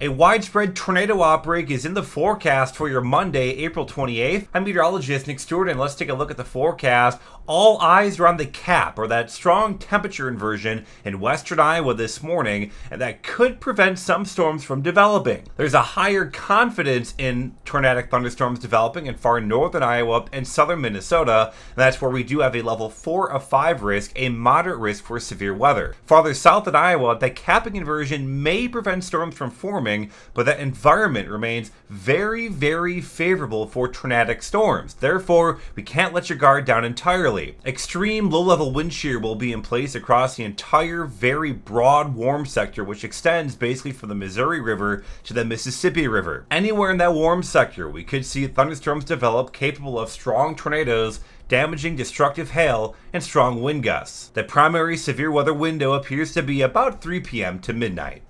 A widespread tornado outbreak is in the forecast for your Monday, April 28th. I'm meteorologist Nick Stewart, and let's take a look at the forecast. All eyes are on the cap, or that strong temperature inversion in western Iowa this morning, and that could prevent some storms from developing. There's a higher confidence in tornadic thunderstorms developing in far northern Iowa and southern Minnesota. That's where we do have a level 4 of 5 risk, a moderate risk for severe weather. Farther south in Iowa, the capping inversion may prevent storms from forming, but that environment remains very, very favorable for tornadic storms. Therefore, we can't let your guard down entirely. Extreme low level wind shear will be in place across the entire very broad warm sector, which extends basically from the Missouri River to the Mississippi River. Anywhere in that warm sector, we could see thunderstorms develop capable of strong tornadoes damaging destructive hail, and strong wind gusts. The primary severe weather window appears to be about 3 p.m. to midnight.